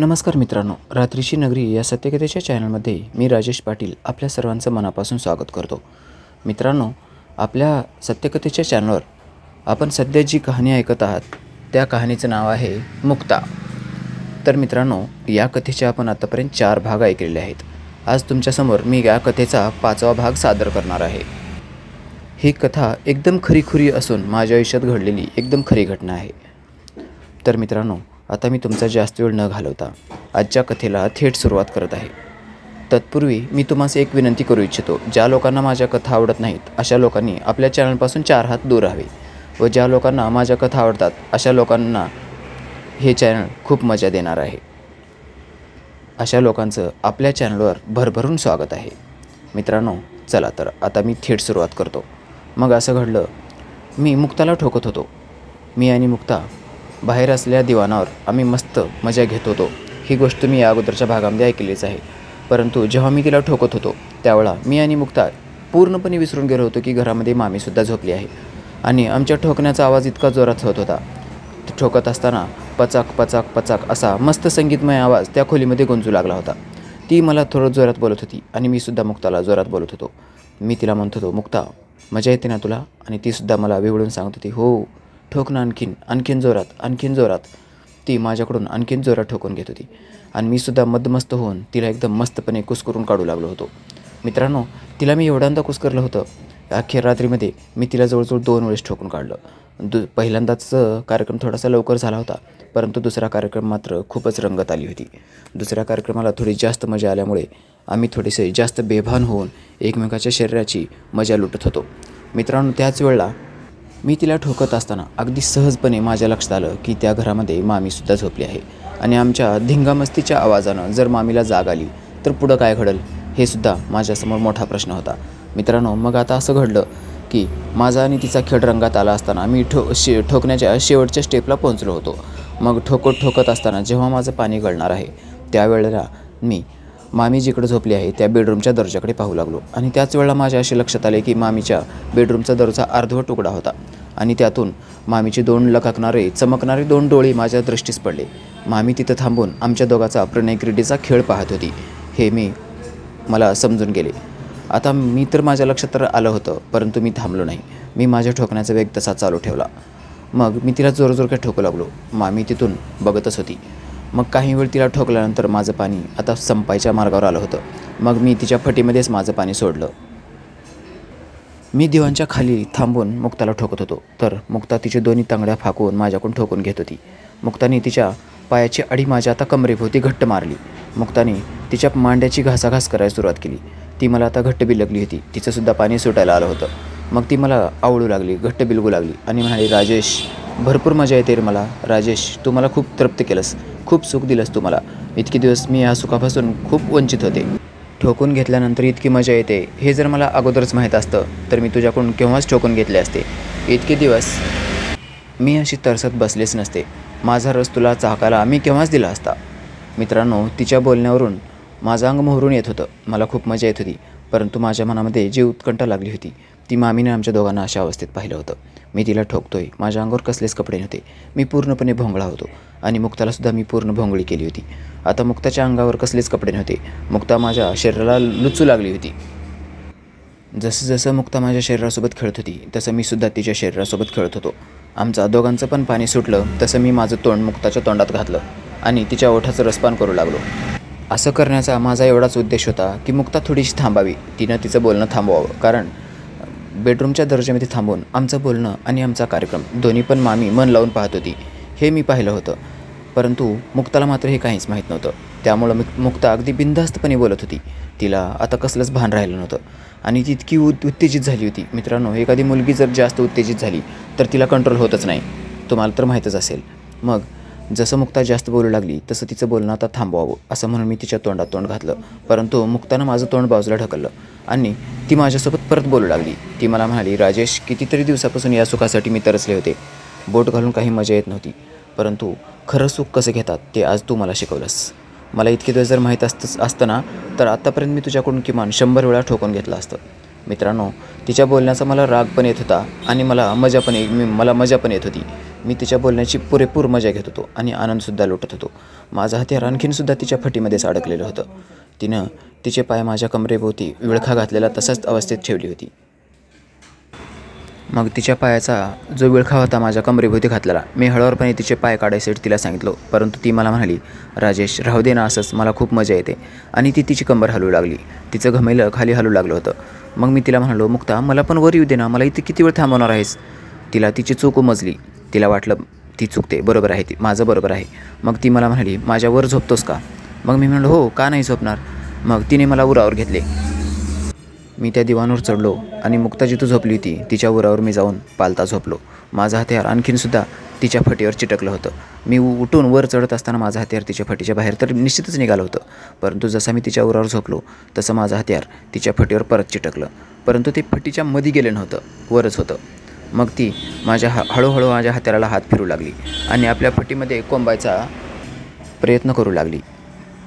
नमस्कार मित्रांनो रात्रीची नगरी या सत्यकथेच्या चॅनलमध्ये मी राजेश पाटील आपल्या सर्वांचं मनापासून स्वागत करतो. मित्रांनो आपल्या सत्यकथेच्या चॅनलवर आपण सध्या जी कहाणी ऐकत आहात त्या कहाणीचं नाव आहे मुक्ता. तर मित्रांनो या कथेचे आपण आतापर्यंत चार भाग ऐकलेले आहेत. आज तुमच्यासमोर मी या कथेचा पाचवा भाग सादर करणार आहे. ही कथा एकदम खरीखुरी असून माझ्या आयुष्यात घडलेली एकदम खरी घटना आहे. तर मित्रांनो आता मी तुमचा जास्त वेळ न घालवता आजच्या कथेला थेट सुरुवात करत आहे. तत्पूर्वी मी तुम्हाला एक विनंती करू इच्छितो ज्या लोकांना माझ्या कथा आवडत नाहीत अशा लोकांनी आपल्या चॅनलपासून चार हात दूर राहावे. व ज्या लोकांना माझ्या कथा आवडतात अशा लोकांना हे चॅनल खूप मजा देणार आहे. अशा लोकांचं आपल्या चॅनलवर भरभरून स्वागत आहे. मित्रांनो चला तर आता मी थेट सुरुवात करतो. मग असं घडलं मी मुक्ताला ठोकत होतो. मी आणि मुक्ता बाहेर असलेल्या दिवाणावर आम्ही मस्त मजा घेत होतो. ही गोष्ट मी या अगोदरच्या भागामध्ये ऐकलीच आहे. परंतु जेव्हा मी तिला ठोकत होतो त्यावेळा मी आणि मुक्ता पूर्णपणे विसरून गेलो होतो की घरामध्ये मामीसुद्धा झोपली आहे. आणि आमच्या ठोकण्याचा आवाज इतका जोरात होत होता. ठोकत असताना पचाक पचाक पचाक असा मस्त संगीतमय आवाज त्या खोलीमध्ये गुंजू लागला होता. ती मला थोडं जोरात बोलत होती आणि मी सुद्धा मुक्ताला जोरात बोलत होतो. मी तिला म्हणत होतो मुक्ता मजा येते ना तुला? आणि तीसुद्धा मला विवळून सांगत होती हो ठोक ना आणखीन आणखीन जोरात आणखीन जोरात. ती माझ्याकडून आणखीन जोरात ठोकून घेत होती. आणि मी सुद्धा मदमस्त होऊन तिला एकदम मस्तपणे कुस्करून काढू लागलो होतो. मित्रांनो तिला मी एवढ्यांदा कुसकरलं होतं. अखेर रात्रीमध्ये मी तिला जवळजवळ दोन वेळेस ठोकून काढलं. दु पहिल्यांदाच कार्यक्रम थोडासा लवकर झाला होता परंतु दुसरा कार्यक्रम मात्र खूपच रंगत आली होती. दुसऱ्या कार्यक्रमाला थोडी जास्त मजा आल्यामुळे आम्ही थोडेसे जास्त बेभान होऊन एकमेकाच्या शरीराची मजा लुटत होतो. मित्रांनो त्याच वेळेला मी तिला ठोकत असताना अगदी सहजपणे माझ्या लक्षात आलं की त्या घरामध्ये मामीसुद्धा झोपली आहे. आणि आमच्या धिंगामस्तीच्या आवाजानं जर मामीला जाग आली तर पुढं काय घडल? हे सुद्धा माझ्यासमोर मोठा प्रश्न होता. मित्रांनो मग आता असं घडलं की माझा आणि तिचा खेळ रंगात आला असताना मी ठो शे ठोकण्याच्या शेवटच्या स्टेपला पोहोचलो होतो. मग ठोकत ठोकत असताना जेव्हा माझं पाणी गळणार आहे त्यावेळेला मी मामी जिकडे झोपली आहे त्या बेडरूमच्या दर्जाकडे पाहू लागलो. आणि त्याच वेळेला माझ्या असे लक्षात आले की मामीच्या बेडरूमचा दर्जा अर्धवट तुकडा होता. आणि त्यातून मामीचे दोन लखाकणारे चमकणारे दोन डोळे माझ्या दृष्टीस पडले. मामी तिथं थांबून आमच्या दोघाचा प्रणय क्रीडेचा खेळ पाहत होती. हे मी मला समजून गेले. आता मी तर माझ्या लक्षात तर आलं होतं परंतु मी थांबलो नाही. मी माझ्या ठोकण्याचा वेग तसा चालू ठेवला. मग मी तिला जोरजोर ठोकू लागलो. मामी तिथून बघतच होती. मग काही वेळ तिला ठोकल्यानंतर माझं पाणी आता संपायच्या मार्गावर आलं होतं. मग मी तिच्या फटीमध्येच माझं पाणी सोडलं. मी दिवांच्या खाली थांबून मुक्ताला ठोकत होतो. तर मुक्ता तिचे दोन्ही तांगड्या फाकून माझ्याकडून ठोकून घेत होती. मुक्ताने तिच्या पायाची अडी माझ्या आता कमरेभोवती घट्ट मारली. मुक्ताने तिच्या मांड्याची घासाघास करायला सुरुवात केली. ती मला आता घट्ट बिलगली होती. तिचंसुद्धा पाणी सुटायला आलं होतं. मग ती मला आवडू लागली घट्ट बिलगू लागली. आणि म्हणाली राजेश भरपूर मजा येते रे मला. राजेश तू मला खूप तृप्त केलंस. खूप सुख दिलंस तू मला. इतके दिवस मी या सुखापासून खूप वंचित होते. ठोकून घेतल्यानंतर इतकी मजा येते. हे जर मला अगोदरच माहीत असतं तर मी तुझ्याकडून केव्हाच ठोकून घेतले असते. इतके दिवस मी अशी तरसत बसलेच नसते. माझा रस तुला चाकाला मी केव्हाच दिला असता? मित्रांनो तिच्या बोलण्यावरून माझं अंग मोहरून येत होतं. मला खूप मजा येत होती परंतु माझ्या मनामध्ये जी उत्कंठा लागली होती. ती मामीने आमच्या दोघांना अशा अवस्थेत पाहिलं होतं. मी तिला ठोकतोय. माझ्या अंगावर कसलेच कपडे नव्हते. मी पूर्णपणे भोंगळा होतो आणि मुक्तालासुद्धा मी पूर्ण भोंगळी केली होती. आता मुक्ताच्या अंगावर कसलेच कपडे नव्हते. मुक्ता माझ्या शरीराला लुचू लागली होती. जसं जसं मुक्ता माझ्या शरीरासोबत खेळत होती तसं मी सुद्धा तिच्या शरीरासोबत खेळत होतो. आमचा दोघांचं पण पाणी सुटलं तसं मी माझं तोंड मुक्ताच्या तोंडात घातलं आणि तिच्या ओठाचं रसपान करू लागलो. असं करण्याचा माझा एवढाच उद्देश होता की मुक्ता थोडीशी थांबावी. तिनं तिचं बोलणं थांबवावं कारण बेडरूमच्या दर्जामध्ये थांबून आमचं बोलणं आणि आमचा कार्यक्रम दोन्ही पण मामी मन लावून पाहत होती. हे मी पाहिलं होतं. परंतु मुक्ताला मात्र हे काहीच माहीत नव्हतं. त्यामुळं मी मुक्ता अगदी बिनधास्तपणे बोलत होती. तिला आता कसलंच भान राहिलं नव्हतं. आणि ती इतकी उत उत्तेजित झाली होती. मित्रांनो एखादी मुलगी जर जास्त उत्तेजित झाली तर तिला कंट्रोल होतच नाही. तुम्हाला तर माहीतच असेल. मग जसं मुक्ता जास्त बोलू लागली तसं तिचं बोलणं आता थांबवावं असं म्हणून मी तिच्या तोंडात तोंड घातलं. परंतु मुक्तानं माझं तोंड बाजूला ढकललं आणि ती माझ्यासोबत परत बोलू लागली. ती मला म्हणाली राजेश कितीतरी दिवसापासून या सुखासाठी मी तरसले होते. बोट घालून काही मजा येत नव्हती. परंतु खरं सुख कसं घेतात ते आज तू मला शिकवलंस. मला इतके दिवस जर माहीत असतं असतं ना तर आत्तापर्यंत मी तुझ्याकडून किमान शंभर वेळा ठोकून घेतलं असतं. मित्रांनो तिच्या बोलण्याचा मला राग पण येत होता आणि मला मजा पण मी मला मजा पण येत होती. मी तिच्या बोलण्याची पुरेपूर मजा घेत होतो आणि आनंदसुद्धा लुटत होतो. माझं हत्यार आणखीनसुद्धा तिच्या फटीमध्येच अडकलेलं होतं. तिनं तिचे पाय माझ्या कमरेभोवती विळखा घातलेला तसाच अवस्थेत ठेवली होती. मग तिच्या पायाचा जो विळखा होता माझ्या कमरेभोवती घातलेला मी हळूवारपणे तिचे पाय काढायसाठी तिला सांगितलं परंतु ती मला म्हणाली राजेश राहू दे ना असंच मला खूप मजा येते. आणि ती तिची कंबर हलू लागली. तिचं घमेलं खाली हलू लागलं होतं. मग मी तिला म्हणालो मुक्ता मला पण वर येऊ दे ना मला इथे किती वेळ थांबवणार आहेस? तिला तिची चूक उमजली. तिला वाटलं ती चुकते बरोबर आहे ती माझं बरोबर आहे. मग ती मला म्हणाली माझ्यावर झोपतोस का? मग मी म्हणालो हो का नाही झोपणार? मग तिने मला उरावर घेतले. मी त्या दिवाणवर चढलो आणि मुक्ता जिथं झोपली होती. तिच्या उरावर मी जाऊन पालता झोपलो. माझं हत्यार आणखीनसुद्धा तिच्या फटीवर चिटकलं होतं. मी उठून वर चढत असताना माझं हत्यार तिच्या फटीच्या बाहेर तर निश्चितच निघालं होतं. परंतु जसं मी तिच्या उरावर झोपलो तसं माझं हत्यार तिच्या फटीवर परत चिटकलं. परंतु ते फटीच्या मध्ये गेलं नव्हतं वरच होतं. मग ती माझ्या हा हळूहळू माझ्या हत्याराला हात फिरू लागली आणि आपल्या फटीमध्ये कोंबायचा प्रयत्न करू लागली.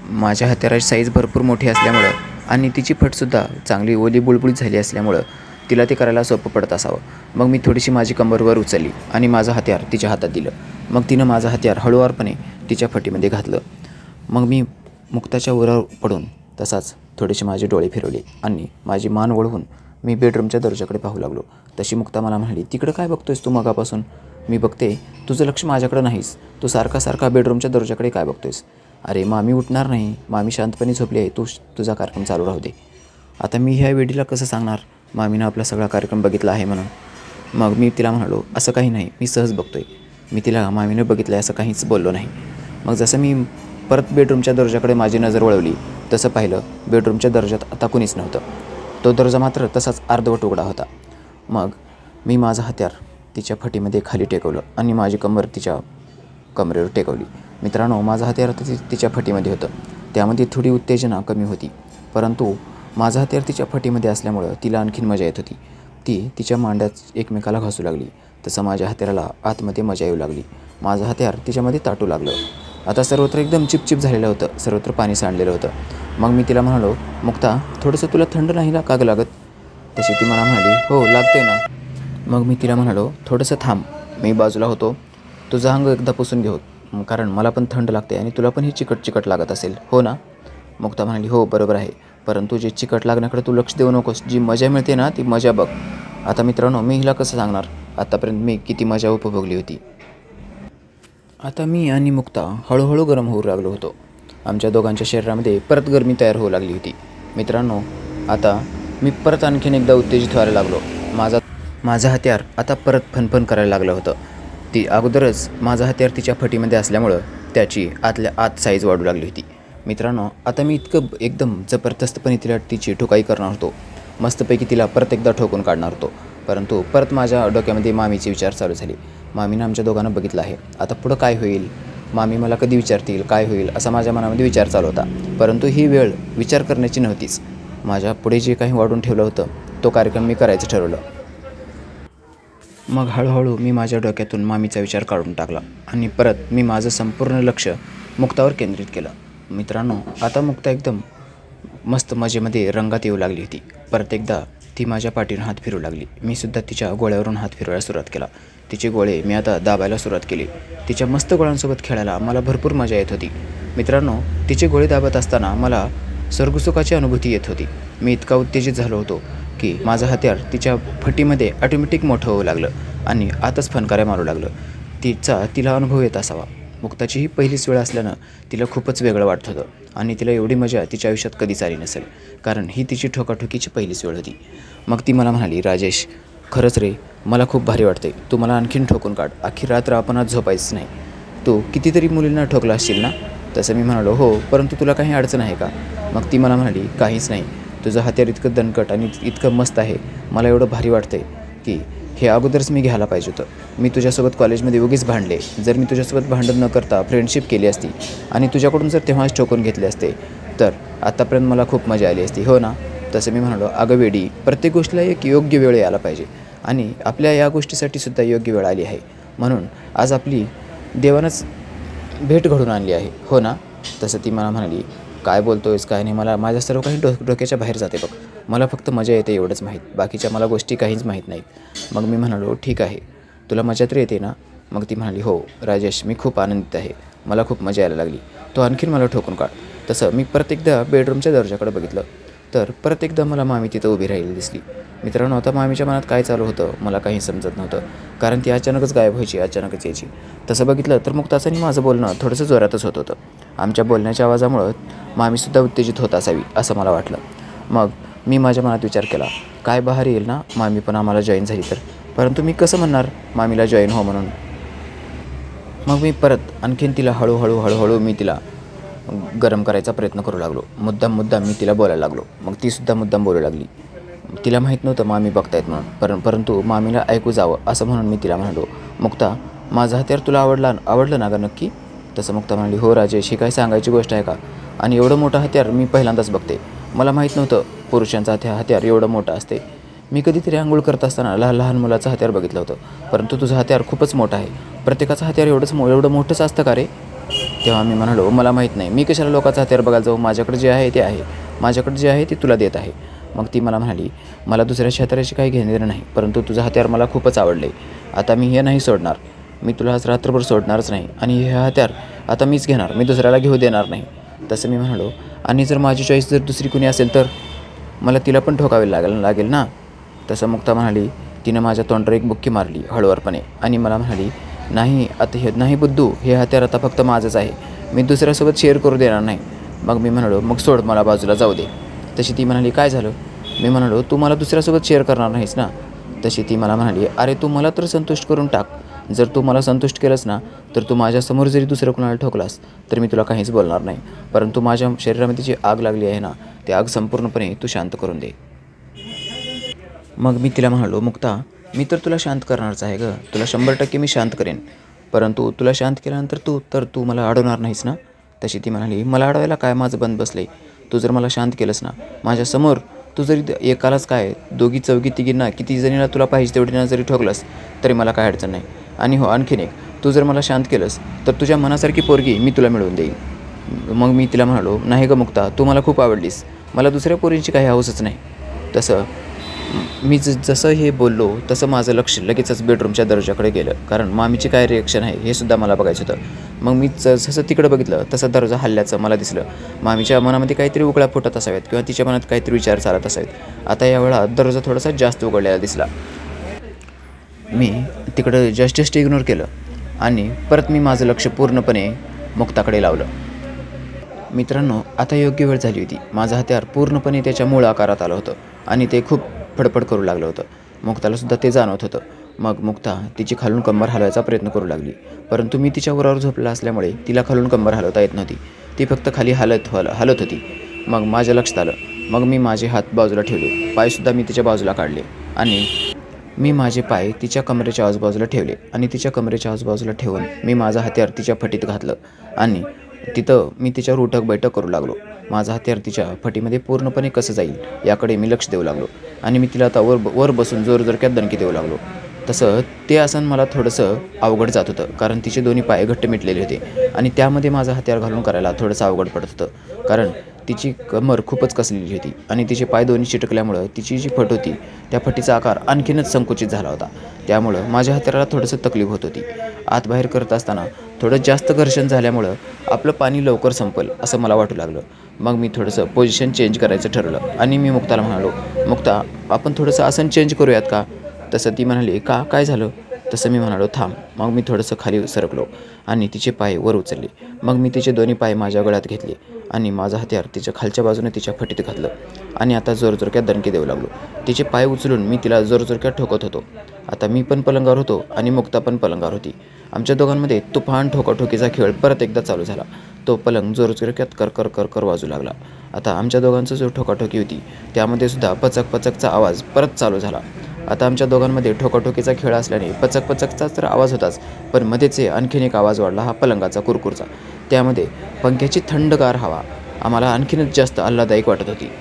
माझ्या हत्याराची साईज भरपूर मोठी असल्यामुळं आणि तिची फटसुद्धा चांगली ओली बुळबुळीत झाली असल्यामुळं तिला ते करायला सोपं पडत असावं. मग मी थोडीशी माझी कंबरवर उचलली आणि माझं हत्यार तिच्या हातात दिलं. मग तिनं माझं हत्यार हळूवारपणे तिच्या फटीमध्ये घातलं. मग मी मुक्ताच्या उरावर पडून तसाच थोडेसे माझे डोळे फिरवले आणि माझी मान वळवून मी बेडरूमच्या दर्जाकडे पाहू लागलो. तशी मुक्ता मला म्हणाली तिकडं काय बघतोयस तू मगापासून? मी बघते तुझं लक्ष माझ्याकडं नाहीस. तू सारखा सारखा बेडरूमच्या दर्जाकडे काय बघतोयस? अरे मामी उठणार नाही. मामी शांतपणे झोपली आहे. तू तुझा कार्यक्रम चालू राहू दे. आता मी ह्या वेडीला कसं सांगणार? मामीनं आपला सगळा कार्यक्रम बघितला आहे म्हणून. मग मी तिला म्हणालो असं काही नाही. मी सहज बघतोय. मी तिला मामीनं बघितलं आहे असं काहीच बोललो नाही. मग जसं मी परत बेडरूमच्या दर्जाकडे माझी नजर वळवली तसं पाहिलं बेडरूमच्या दर्जात आता कुणीच नव्हतं. तो दर्जा मात्र तसाच अर्धवट उघडा होता. मग मी माझं हत्यार तिच्या फटीमध्ये खाली टेकवलं आणि माझी कंबर तिच्या कमरेवर टेकवली. मित्रांनो माझं हत्यार आता ति तिच्या फटीमध्ये होतं. त्यामध्ये थोडी उत्तेजना कमी होती. परंतु माझं हत्यार तिच्या फटीमध्ये असल्यामुळं तिला आणखीन मजा येत होती. ती तिच्या मांड्यात एकमेकाला घासू लागली. तसं माझ्या हत्याराला आतमध्ये मजा येऊ लागली. माझं हत्यार तिच्यामध्ये ताटू लागलं. आता सर्वत्र एकदम चिपचिप झालेलं होतं. सर्वत्र पाणी सांडलेलं होतं. मग मी तिला म्हणालो मुक्ता थोडंसं तुला थंड नाही का काग लागत? तशी ती मला म्हणाली हो लागते ना. मग मी तिला म्हणालो थोडंसं थांब. मी बाजूला होतो. तुझा अंग एकदा पुसून घेऊ कारण मला पण थंड लागते आणि तुला पण ही चिकट चिकट लागत असेल. हो ना? मुक्ता म्हणाली हो बरोबर आहे. परंतु जे चिकट लागण्याकडे तू लक्ष देऊ नकोस. जी मजा मिळते ना ती मजा बघ. आता मित्रांनो मी हिला कसं सांगणार? आत्तापर्यंत मी किती मजा उपभोगली होती. आता मी आणि मुक्ता हळूहळू गरम होऊ लागलो होतो. आमच्या दोघांच्या शरीरामध्ये परत गरमी तयार होऊ लागली होती. मित्रांनो आता मी परत आणखीन एकदा उत्तेजित व्हायला लागलो. माझा माझं हत्यार आता परत फनफन करायला लागलं होतं. ती अगोदरच माझं हत्यार तिच्या फटीमध्ये असल्यामुळं त्याची आतल्या आत साईज वाढू लागली होती. मित्रांनो आता मी इतकं एकदम जबरदस्तपणे तिला तिची ठोकाई करणार होतो. मस्तपैकी तिला परत एकदा ठोकून काढणार होतो. परंतु परत माझ्या डोक्यामध्ये मामीचे विचार चालू झाले. मामीनं आमच्या दोघांना बघितलं आहे. आता पुढं काय होईल? मामी मला कधी विचारतील? काय होईल? असा माझ्या मनामध्ये विचार चालू होता. परंतु ही वेळ विचार करण्याची नव्हतीच. माझ्या पुढे जे काही वाढून ठेवलं होतं तो कार्यक्रम मी करायचं ठरवलं. मग हळूहळू मी माझ्या डोक्यातून मामीचा विचार काढून टाकला आणि परत मी माझं संपूर्ण लक्ष मुक्तावर केंद्रित केलं. मित्रांनो आता मुक्ता एकदम मस्त मजेमध्ये रंगात येऊ लागली होती. परत एकदा ती माझ्या पाठीवर हात फिरू लागली. मी सुद्धा तिच्या गोळ्यावरून हात फिरवायला सुरुवात केला. तिचे गोळे मी आता दाबायला सुरुवात केली. तिच्या मस्त गोळ्यांसोबत खेळायला मला भरपूर मजा येत होती. मित्रांनो तिचे गोळे दाबत असताना मला स्वर्गसुखाची अनुभूती येत होती. मी इतका उत्तेजित झालो होतो की माझं हत्यार तिच्या फटीमध्ये ऑटोमॅटिक मोठं होऊ लागलं आणि आतच फनकाऱ्या मारू लागलं. तिचा तिला अनुभव येत असावा. मुक्ताची ही पहिलीच वेळ असल्यानं तिला खूपच वेगळं वाटत होतं आणि तिला एवढी मजा तिच्या आयुष्यात कधीच आली नसेल कारण ही तिची ठोकाठोकीची पहिलीच वेळ होती. मग ती मला म्हणाली राजेश खरंच रे मला खूप भारी वाटते तू मला आणखीन ठोकून काढ. अख्खी रात्र आपण आज झोपायच नाही. तू कितीतरी मुलींना ठोकला असशील ना? तसं मी म्हणालो हो परंतु तुला काही अडचण आहे का? मग ती मला म्हणाली काहीच नाही. तुझं हत्यार इतकं दणकट आणि इतकं मस्त आहे. मला एवढं भारी वाटते की हे अगोदरच मी घ्यायला पाहिजे होतं. मी तुझ्यासोबत कॉलेजमध्ये उगीच भांडले. जर मी तुझ्यासोबत भांडण न करता फ्रेंडशिप केली असती आणि तुझ्याकडून जर तेव्हाच ठोकून घेतले असते तर आत्तापर्यंत मला खूप मजा आली असती. हो ना? तसं मी म्हणालो. अगं वेडी प्रत्येक गोष्टीला एक योग्य वेळ यायला पाहिजे आणि आपल्या या गोष्टीसाठी सुद्धा योग्य वेळ आली आहे. म्हणून आज आपली देवानंच भेट घडून आणली आहे. हो ना? तसं ती मला म्हणाली काय बोलतोयस? काय नाही? मला माझ्या सर्व काही डो डोक्याच्या बाहेर जाते बघ. मला फक्त मजा येते एवढंच माहीत. बाकीच्या मला गोष्टी काहीच माहीत नाहीत. मग मी म्हणालो ठीक आहे. तुला मजा तर येते ना? मग ती म्हणाली हो राजेश मी खूप आनंदित आहे. मला खूप मजा यायला लागली. तो आणखीन मला ठोकून काढ. तसं मी प्रत्येकदा बेडरूमच्या दर्जाकडे बघितलं. तर परत एकदा मला मामी तिथं उभी राहिली दिसली. मित्रांनो आता मामीच्या मनात काय चालू होतं मला काही समजत नव्हतं कारण ती अचानकच गायब व्हायची अचानकच यायची. तसं बघितलं तर मग आणि माझं बोलणं थोडंसं जोरातच होत होतं. आमच्या बोलण्याच्या आवाजामुळं मामीसुद्धा उत्तेजित होत असावी असं मला वाटलं. मग मी माझ्या मनात विचार केला काय बाहेर येईल ना मामी पण आम्हाला जॉईन झाली तर? परंतु मी कसं म्हणणार मामीला जॉईन हो म्हणून? मग मी परत आणखीन तिला हळूहळू हळूहळू मी तिला गरम करायचा प्रयत्न करू लागलो. मुद्दाम मुद्दाम मी तिला बोलायला लागलो. मग तीसुद्धा मुद्दाम बोलू लागली. तिला माहीत नव्हतं मामी बघतायत म्हणून. पर परंतु मामीला ऐकू जावं असं म्हणून मी तिला म्हणालो मुक्ता माझं हत्यार तुला आवडला आवडलं ना का नक्की? तसं मुक्ता म्हणाली हो राजेश ही काय सांगायची गोष्ट आहे का? आणि एवढं मोठं हत्यार मी पहिल्यांदाच बघते. मला माहीत नव्हतं पुरुषांचं हत्या हत्यार एवढं मोठं असते. मी कधीतरी आंघोळ करत असताना लहान लहान मुलाचं हत्यार बघितलं होतं. परंतु तुझं हत्यार खूपच मोठं आहे. प्रत्येकाचं हत्यार एवढंच मो एवढं मोठंच असतं का रे? तेव्हा मी म्हणालो मला माहीत नाही मी कशाला लोकांचं हत्यार बघायला जाऊ? माझ्याकडे जे आहे ते आहे. माझ्याकडे जे आहे ते तुला देत आहे. मग ती मला म्हणाली मला दुसऱ्याच्या हत्याराशी काही घेणं नाही परंतु तुझं हत्यार मला खूपच आवडले. आता मी हे नाही सोडणार. मी तुला आज रात्रभर सोडणारच नाही आणि हे हत्यार आता मीच घेणार. मी दुसऱ्याला घेऊ देणार नाही. तसं मी म्हणालो आणि जर माझी चॉईस जर दुसरी कुणी असेल तर? मला तिला पण ठोकावे लागेल लागेल ना? तसं मुक्ता म्हणाली तिनं माझ्या तोंडावर एक बुक्की मारली हळूवारपणे. आणि मला म्हणाली नाही आता हे नाही बुद्धू हे हत्यार आता फक्त माझंच आहे. मी दुसऱ्यासोबत शेअर करू देणार नाही. मग मी म्हणालो मग सोड मला बाजूला जाऊ दे. तशी ती म्हणाली काय झालं? मी म्हणालो तू मला दुसऱ्यासोबत शेअर करणार नाहीस ना. तशी ती मला म्हणाली अरे तू मला तर संतुष्ट करून टाक. जर तू मला संतुष्ट केलंस ना तर तू माझ्यासमोर जरी दुसरं कुणाला ठोकलास तर मी तुला काहीच बोलणार नाही. परंतु माझ्या शरीरामध्ये जी आग लागली आहे ना ती आग संपूर्णपणे तू शांत करून दे. मग मी तिला म्हणालो मुक्ता मी तर तुला शांत करणारच आहे गं. तुला शंभर टक्के मी शांत करेन. परंतु तुला शांत केल्यानंतर तू तर तू मला अडवणार नाहीस ना? तशी ती म्हणाली. मला अडवायला काय माझं बंद बसले तू जर मला शांत केलंस ना माझ्यासमोर तू जरी एकालाच काय दोघी चौघी तिघींना किती जणीला तुला पाहिजे तेवढीना जरी ठोकलंस तरी मला काय अडचण नाही. आणि हो आणखीन एक. तू जर मला शांत केलंस तर तुझ्या मनासारखी पोरगी मी तुला मिळवून देईन. मग मी तिला म्हणालो नाही ग मुक्ता तू मला खूप आवडलीस. मला दुसऱ्या पोरींची काही हौसच नाही. तसं मी ज जसं हे बोललो तसं माझं लक्ष लगेचच बेडरूमच्या दर्जाकडे गेलं. कारण मामीची काय रिॲक्शन आहे हे सुद्धा मला बघायचं होतं. मग मी जसं तिकडं बघितलं तसं दर्जा हल्ल्याचं मला दिसलं. मामीच्या मनामध्ये काहीतरी उकळा फुटत असावेत किंवा तिच्या मनात काहीतरी विचार चालत असावेत. आता यावेळा दर्जा थोडासा जास्त उघडलेला दिसला. मी तिकडं जस्ट जस्ट इग्नोर केलं आणि परत मी माझं लक्ष पूर्णपणे मुक्ताकडे लावलं. मित्रांनो आता योग्य वेळ झाली होती. माझं हत्यार पूर्णपणे त्याच्या मूळ आकारात आलं होतं आणि ते खूप फडफड करू लागलं होतं. मुक्तालासुद्धा ते जाणवत होतं. मग मुक्ता तिची खालून कंबर हलवायचा प्रयत्न करू लागली. परंतु मी तिच्या उरावर झोपला असल्यामुळे तिला खालून कंबर हलवता येत नव्हती. ती फक्त खाली हलत हल हलत होती. मग माझ्या लक्षात आलं. मग मी माझे हात बाजूला ठेवले. पायसुद्धा मी तिच्या बाजूला काढले. आणि मी माझे पाय तिच्या कमरेच्या आजूबाजूला ठेवले. आणि तिच्या कमरेच्या आजूबाजूला ठेवून मी माझं हत्यार तिच्या फटीत घातलं. आणि तिथं मी तिच्यावर उठक बैठक करू लागलो. माझा हत्यार तिच्या फटीमध्ये पूर्णपणे कसं जाईल याकडे मी लक्ष देऊ लागलो. आणि मी तिला आता वर वर बसून जोरजोरक्यात दणकी देऊ लागलो. तसं ते आसन मला थोडंसं अवघड जात होतं कारण तिचे दोन्ही पाय घट्ट मिटलेले होते आणि त्यामध्ये माझं हत्यार घालून करायला थोडंसं अवघड पडत होतं. कारण तिची कमर खूपच कसलेली होती आणि तिचे पाय दोन्ही चिटकल्यामुळं तिची जी फट होती त्या फटीचा आकार आणखीनच संकुचित झाला होता. त्यामुळं माझ्या हत्याराला थोडंसं तकलीफ होत होती. आत बाहेर करत असताना थोडं जास्त घर्षण झाल्यामुळं आपलं पाणी लवकर संपल असं मला वाटू लागलं. मग मी थोडंसं पोझिशन चेंज करायचं ठरवलं. आणि मी मुक्ताला म्हणालो मुक्ता आपण थोडंसं आसन चेंज करूयात का? तसं ती म्हणाली का? काय झालं? तसं मी म्हणालो थांब. मग मी थोडंसं खाली सरकलो आणि तिचे पाय वर उचलले. मग मी तिचे दोन्ही पाय माझ्या गळ्यात घेतले आणि माझा हत्यार तिच्या खालच्या बाजूने तिच्या फटीत घातलं आणि आता जोरजोरक्यात दणके देऊ लागलो. तिचे पाय उचलून मी तिला जोरजोरक्यात ठोकत होतो. आता मी पण पलंगावर होतो आणि मुक्ता पण पलंगावर होती. आमच्या दोघांमध्ये तुफान ठोकाठोकीचा खेळ परत एकदा चालू झाला. तो पलंग जोरजोरक्यात कर कर कर कर वाजू लागला. आता आमच्या दोघांचा जो ठोकाठोकी होती त्यामध्ये सुद्धा पचक पचकचा आवाज परत चालू झाला. आता आमच्या दोघांमध्ये ठोकाठोकीचा खेळ असल्याने पचक पचकचा तर आवाज होताच पण मध्येच आणखीन एक आवाज वाढला हा पलंगाचा कुरकुरचा. त्यामध्ये पंख्याची थंडगार हवा. आम्हाला आणखीनच जास्त आल्हादायक वाटत होती.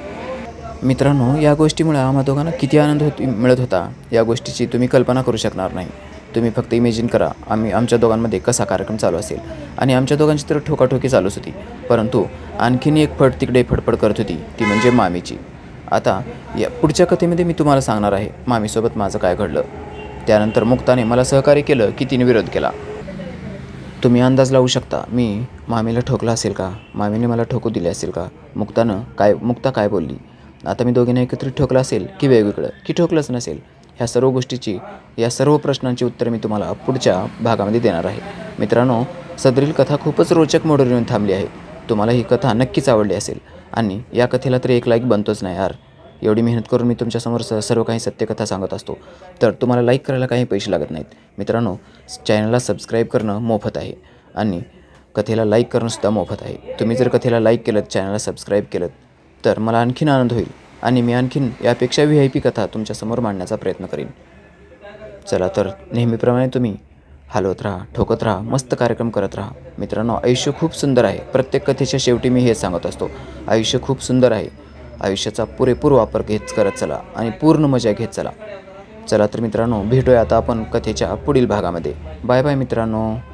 मित्रांनो या गोष्टीमुळे आम्हा दोघांना किती आनंद होती मिळत होता? या गोष्टीची तुम्ही कल्पना करू शकणार नाही. तुम्ही फक्त इमेजिन करा आम्ही आमच्या दोघांमध्ये कसा कार्यक्रम चालू असेल. आणि आमच्या दोघांची तर ठोकाठोकी चालूच होती. परंतु आणखीन एक फट तिकडे फडफड करत होती ती म्हणजे मामीची. आता या पुढच्या कथेमध्ये मी तुम्हाला सांगणार आहे मामीसोबत माझं काय घडलं. त्यानंतर मुक्ताने मला सहकार्य केलं की तिने विरोध केला. तुम्ही अंदाज लावू शकता मी मामीला ठोकला असेल का? मामीने मला ठोकू दिले असेल का? मुक्तानं काय मुक्ता काय बोलली? आता मी दोघींना एकत्रित ठोकलं असेल की वेगवेगळं? की ठोकलंच नसेल? ह्या सर्व गोष्टीची या सर्व प्रश्नांची उत्तरं मी तुम्हाला पुढच्या भागामध्ये देणार आहे. मित्रांनो सदरील कथा खूपच रोचक मोडून येऊन थांबली आहे. तुम्हाला ही कथा नक्कीच आवडली असेल. आणि या कथेला तरी एक लाईक बनतोच नाही यार. एवढी मेहनत करून मी तुमच्यासमोर स सर्व काही सत्यकथा सांगत असतो. तर तुम्हाला लाईक करायला काही पैसे लागत नाहीत. मित्रांनो चॅनलला सबस्क्राईब करणं मोफत आहे. आणि कथेला लाईक करणंसुद्धा मोफत आहे. तुम्ही जर कथेला लाईक केलं चॅनलला सबस्क्राईब केलं तर मला आणखीन आनंद होईल. आणि मी आणखीन यापेक्षा व्ही आय पी कथा तुमच्यासमोर मांडण्याचा प्रयत्न करीन. चला तर नेहमीप्रमाणे तुम्ही हलवत राहा ठोकत राहा मस्त कार्यक्रम करत राहा. मित्रांनो आयुष्य खूप सुंदर आहे. प्रत्येक कथेच्या शेवटी मी हे सांगत असतो. आयुष्य खूप सुंदर आहे. आयुष्याचा पुरेपूर वापर घेत करत चला आणि पूर्ण मजा घेत चला. चला तर मित्रांनो भेटूया आता आपण कथेच्या पुढील भागामध्ये. बाय बाय मित्रांनो.